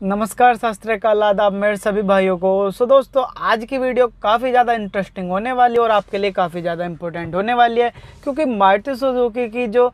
नमस्कार शास्त्र का आदाब मेरे सभी भाइयों को। सो दोस्तों, आज की वीडियो काफ़ी ज़्यादा इंटरेस्टिंग होने वाली है और आपके लिए काफ़ी ज़्यादा इंपॉर्टेंट होने वाली है, क्योंकि मारुति सुजुकी की जो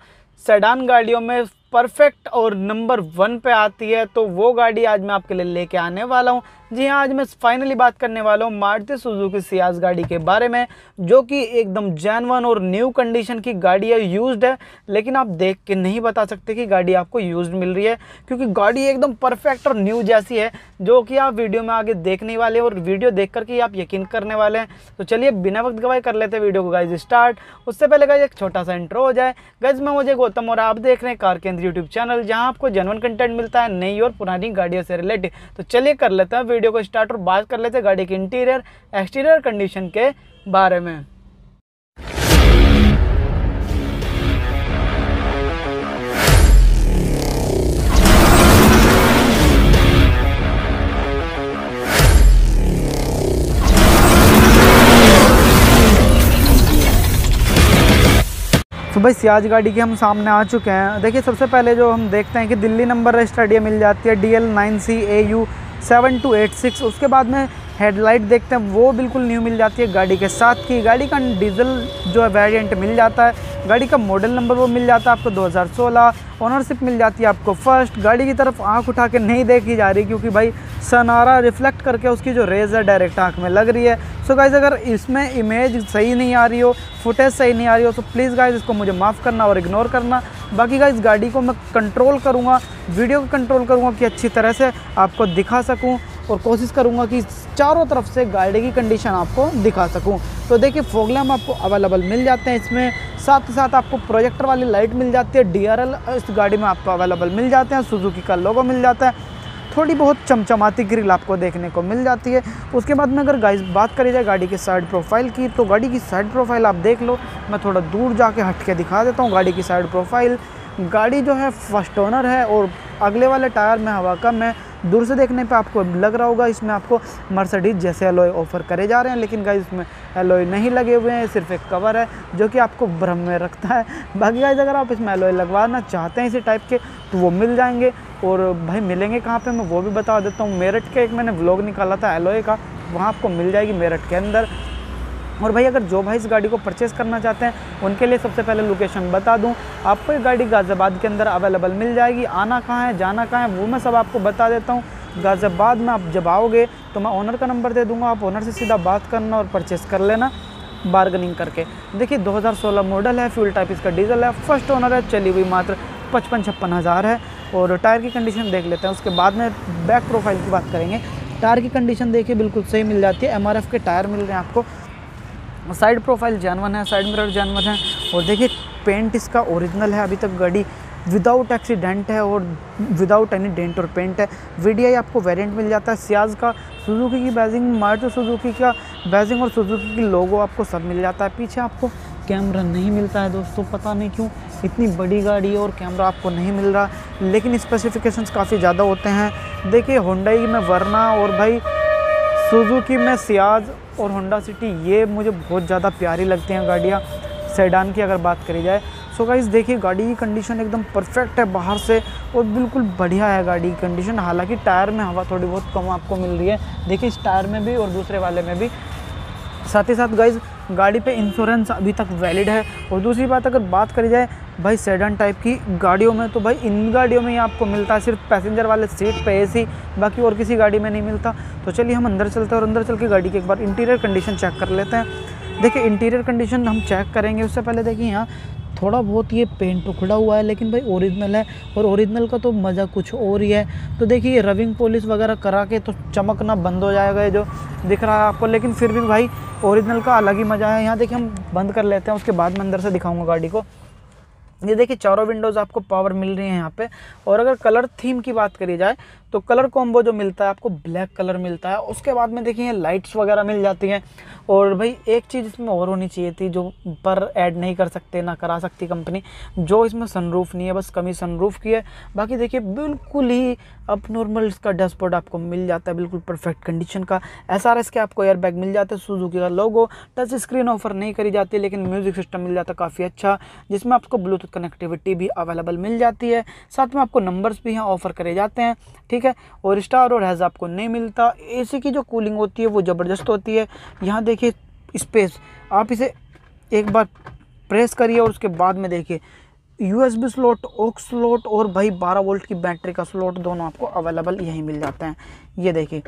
सेडान गाड़ियों में परफेक्ट और नंबर वन पे आती है तो वो गाड़ी आज मैं आपके लिए लेके आने वाला हूँ। जी हाँ आज मैं फाइनली बात करने वाला हूँ मारुति सुजुकी सियाज गाड़ी के बारे में, जो कि एकदम जैनवन और न्यू कंडीशन की गाड़ी है यूज्ड है। लेकिन आप देख के नहीं बता सकते कि गाड़ी आपको यूज्ड मिल रही है, क्योंकि गाड़ी एकदम परफेक्ट और न्यू जैसी है, जो कि आप वीडियो में आगे देखने वाले और वीडियो देख करके आप यकीन करने वाले हैं। तो चलिए, बिना वक्त गवाई कर लेते हैं वीडियो को गाइज़ स्टार्ट उससे पहले गाइज़ एक छोटा सा इंट्रो हो जाए। गज मैं मुझे गौतम और आप देख रहे हैं कार केंद्र यूट्यूब चैनल जहाँ आपको जनवन कंटेंट मिलता है, नई और पुरानी गाड़ियों से रिलेटेड तो चलिए कर लेते हैं वीडियो को स्टार्ट और बात कर लेते हैं गाड़ी के इंटीरियर एक्सटीरियर कंडीशन के बारे में। तो भाई सियाज गाड़ी के हम सामने आ चुके हैं। देखिए, सबसे पहले जो हम देखते हैं कि दिल्ली नंबर रजिस्टर्ड मिल जाती है D L nine C A U seven two eight six उसके बाद में हेडलाइट देखते हैं, वो बिल्कुल न्यू मिल जाती है गाड़ी के साथ की। गाड़ी का डीजल जो है वेरियंट मिल जाता है। गाड़ी का मॉडल नंबर वो मिल जाता है आपको 2016 ओनरशिप मिल जाती है आपको फ़र्स्ट गाड़ी की तरफ़ आँख उठा के नहीं देखी जा रही क्योंकि भाई सनारा रिफ्लेक्ट करके उसकी जो रेज है डायरेक्ट आँख में लग रही है। सो so गाइज़ अगर इसमें इमेज सही नहीं आ रही हो फुटेज सही नहीं आ रही हो तो प्लीज़ गाइज़ इसको मुझे माफ़ करना और इग्नोर करना। बाकी गाइज़ गाड़ी को मैं कंट्रोल करूँगा वीडियो को कंट्रोल करूँगा कि अच्छी तरह से आपको दिखा सकूँ और कोशिश करूँगा कि चारों तरफ़ से गाड़ी की कंडीशन आपको दिखा सकूँ। तो देखिए फोगलैम आपको अवेलेबल मिल जाते हैं इसमें। साथ ही साथ आपको प्रोजेक्टर वाली लाइट मिल जाती है डीआरएल इस गाड़ी में आपको अवेलेबल मिल जाते हैं सुजुकी का लोगो मिल जाता है। थोड़ी बहुत चमचमाती ग्रिल आपको देखने को मिल जाती है। उसके बाद में अगर गाइस बात करी जाए गाड़ी की साइड प्रोफ़ाइल की तो गाड़ी की साइड प्रोफ़ाइल आप देख लो। मैं थोड़ा दूर जाके हट के दिखा देता हूँ गाड़ी की साइड प्रोफ़ाइल गाड़ी जो है फ़र्स्ट ओनर है और अगले वाले टायर में हवा कम है। दूर से देखने पे आपको लग रहा होगा, इसमें आपको मर्सडीज जैसे एलोए ऑफ़र करे जा रहे हैं, लेकिन गाइज़ इसमें एलोए नहीं लगे हुए हैं, सिर्फ़ एक कवर है, जो कि आपको भ्रम में रखता है। बाकी गाइज़ अगर आप इसमें एलोए लगवाना चाहते हैं इसी टाइप के तो वो मिल जाएँगे, और भाई मिलेंगे कहाँ पर मैं वो भी बता देता हूँ। मेरठ के एक मैंने ब्लॉग निकाला था एलोए का, वहाँ आपको मिल जाएगी मेरठ के अंदर। और भाई, अगर जो भाई इस गाड़ी को परचेस करना चाहते हैं, उनके लिए सबसे पहले लोकेशन बता दूँ। आपको ये गाड़ी गाज़ियाबाद के अंदर अवेलेबल मिल जाएगी। आना कहाँ है, जाना कहाँ है, वो मैं सब आपको बता देता हूँ। गाज़ियाबाद में आप जब आओगे तो मैं ओनर का नंबर दे दूँगा। आप ओनर से सीधा बात करना और परचेस कर लेना बार्गनिंग करके। देखिए 2016 मॉडल है फ्यूल टाइप इसका डीजल है। फ़र्स्ट ओनर है, चली हुई मात्र पचपन छप्पन हज़ार है। और टायर की कंडीशन देख लेते हैं। उसके बाद में बैक प्रोफ़ाइल की बात करेंगे। टायर की कंडीशन देखिए, बिल्कुल सही मिल जाती है। एमआरएफ के टायर मिल रहे हैं आपको। साइड प्रोफ़ाइल जानवन है, साइड मिरर जानवन है। और देखिए, पेंट इसका ओरिजिनल है, अभी तक गाड़ी विदाउट एक्सीडेंट है और विदाउट एनी डेंट और पेंट है। वी आपको वेरिएंट मिल जाता है सियाज का सुजुकी की बैजिंग मारुति सुजुकी का बैजिंग और सुजुकी की लोगो आपको सब मिल जाता है। पीछे आपको कैमरा नहीं मिलता है दोस्तों, पता नहीं क्यों, इतनी बड़ी गाड़ी है और कैमरा आपको नहीं मिल रहा। लेकिन स्पेसिफिकेशंस काफ़ी ज़्यादा होते हैं। देखिए होंडाई में वरना और भाई सुजुकी में सियाज और होंडा सिटी ये मुझे बहुत ज़्यादा प्यारी लगती हैं गाड़ियाँ। सेडान की अगर बात करी जाए सो गाइस देखिए, गाड़ी की कंडीशन एकदम परफेक्ट है बाहर से और बिल्कुल बढ़िया है गाड़ी की कंडीशन हालाँकि टायर में हवा थोड़ी बहुत कम आपको मिल रही है। देखिए, इस टायर में भी और दूसरे वाले में भी। साथ ही साथ गाइज़ गाड़ी पे इंश्योरेंस अभी तक वैलिड है। और दूसरी बात, अगर बात करी जाए भाई सेडन टाइप की गाड़ियों में तो भाई इन गाड़ियों में ही आपको मिलता है। सिर्फ़ पैसेंजर वाले सीट पे एसी बाकी और किसी गाड़ी में नहीं मिलता। तो चलिए हम अंदर चलते हैं और अंदर चल के गाड़ी की एक बार इंटीरियर कंडीशन चेक कर लेते हैं। देखिए इंटीरियर कंडीशन हम चेक करेंगे। उससे पहले देखिए यहाँ थोड़ा बहुत ये पेंट उखड़ा हुआ है, लेकिन भाई ओरिजिनल है। और ओरिजिनल का तो मज़ा कुछ और ही है। तो देखिए रविंग पॉलिश वगैरह करा के तो चमकना बंद हो जाएगा जो दिख रहा है आपको। लेकिन फिर भी भाई ओरिजिनल का अलग ही मज़ा है। यहाँ देखिए हम बंद कर लेते हैं, उसके बाद मैं अंदर से दिखाऊँगा गाड़ी को। ये देखिए, चारों विंडोज़ आपको पावर मिल रही है यहाँ पे। और अगर कलर थीम की बात करी जाए तो कलर कॉम्बो जो मिलता है, आपको ब्लैक कलर मिलता है। उसके बाद में देखिए लाइट्स वगैरह मिल जाती हैं। और भाई, एक चीज़ इसमें और होनी चाहिए थी, जो पर ऐड नहीं कर सकते, ना करा सकती कंपनी जो इसमें सनरूफ नहीं है, बस कमी सनरूफ की है। बाकी देखिए, बिल्कुल ही अब नॉर्मल इसका डैशबोर्ड आपको मिल जाता है, बिल्कुल परफेक्ट कंडीशन का। एस आर एस के आपको एयर बैग मिल जाता है सुजुकी का लोगो टच स्क्रीन ऑफ़र नहीं करी जाती, लेकिन म्यूज़िक सिस्टम मिल जाता काफ़ी अच्छा जिसमें आपको ब्लूटूथ कनेक्टिविटी भी अवेलेबल मिल जाती है। साथ में आपको नंबर्स भी यहाँ ऑफ़र करे जाते हैं, ठीक है? और स्टार और हैज़ आपको नहीं मिलता। एसी की जो कूलिंग होती है, वो ज़बरदस्त होती है। यहाँ देखिए स्पेस आप इसे एक बार प्रेस करिए और उसके बाद में देखिए यूएसबी स्लॉट ओक स्लॉट और भाई 12 वोल्ट की बैटरी का स्लॉट दोनों आपको अवेलेबल यहीं मिल जाते हैं। ये देखिए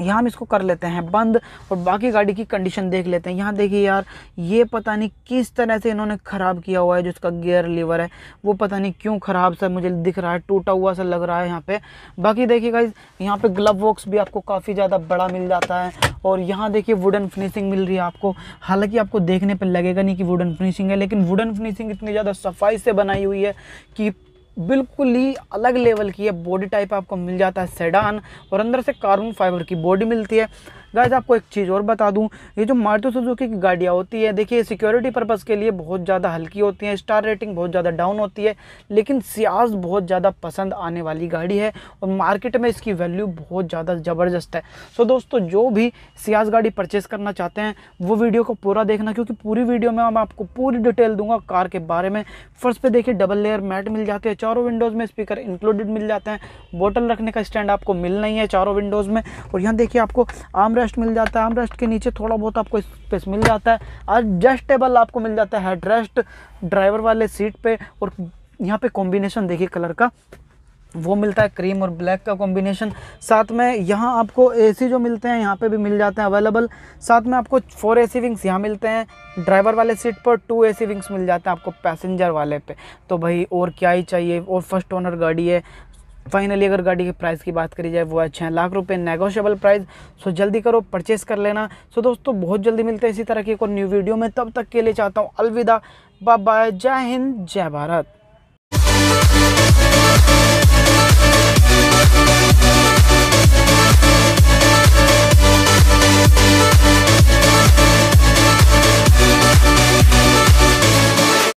यहाँ हम इसको कर लेते हैं बंद और बाकी गाड़ी की कंडीशन देख लेते हैं। यहाँ देखिए यार, ये पता नहीं किस तरह से इन्होंने ख़राब किया हुआ है जो इसका गियर लीवर है। वो पता नहीं क्यों ख़राब सा मुझे दिख रहा है, टूटा हुआ सा लग रहा है यहाँ पे। बाकी देखिए गाइज़ यहाँ पे ग्लव बॉक्स भी आपको काफ़ी ज़्यादा बड़ा मिल जाता है। और यहाँ देखिए वुडन फिनिशिंग मिल रही है आपको। हालाँकि आपको देखने पर लगेगा नहीं कि वुडन फिनिशिंग है, लेकिन वुडन फिनिशिंग इतनी ज़्यादा सफ़ाई से बनाई हुई है कि बिल्कुल ही अलग लेवल की है। बॉडी टाइप आपको मिल जाता है सेडान और अंदर से कार्बन फाइबर की बॉडी मिलती है। गाइज़ आपको एक चीज़ और बता दूँ, ये जो मारुति सुजुकी की गाड़ियाँ होती है, देखिए सिक्योरिटी पर्पज़ के लिए बहुत ज़्यादा हल्की होती हैं स्टार रेटिंग बहुत ज़्यादा डाउन होती है, लेकिन सियाज बहुत ज़्यादा पसंद आने वाली गाड़ी है और मार्केट में इसकी वैल्यू बहुत ज़्यादा ज़बरदस्त है। सो दोस्तों, जो भी सियाज गाड़ी परचेस करना चाहते हैं, वो वीडियो को पूरा देखना, क्योंकि पूरी वीडियो में मैं आपको पूरी डिटेल दूँगा कार के बारे में। फ़र्स्ट पे देखिए डबल लेयर मैट मिल जाते हैं, चारों विंडोज़ में स्पीकर इंक्लूडेड मिल जाते हैं बोटल रखने का स्टैंड आपको मिल नहीं है चारों विंडोज़ में। और यहाँ देखिए, आपको आर्म रेस्ट मिल जाता है आर्म रेस्ट के नीचे थोड़ा बहुत आपको स्पेस मिल जाता है। एडजस्टेबल आपको मिल जाता है हेड रेस्ट ड्राइवर वाले सीट पे और यहाँ पे कॉम्बिनेशन देखिए कलर का, वो मिलता है क्रीम और ब्लैक का कॉम्बिनेशन साथ में यहाँ आपको एसी जो मिलते हैं, यहाँ पे भी मिल जाते हैं अवेलेबल साथ में आपको फोर एसी विंग्स यहाँ मिलते हैं ड्राइवर वाले सीट पर टू एसी विंग्स मिल जाते हैं आपको पैसेंजर वाले पे। तो भाई और क्या ही चाहिए, और फ़र्स्ट ओनर गाड़ी है फाइनली अगर गाड़ी के प्राइस की बात करी जाए, वो है छः लाख रुपये नेगोशियबल प्राइस सो जल्दी करो परचेस कर लेना। सो दोस्तों, बहुत जल्दी मिलते हैं इसी तरह की एक और न्यू वीडियो में। तब तक के लिए चाहता हूँ अलविदा। बाय जय हिंद, जय भारत।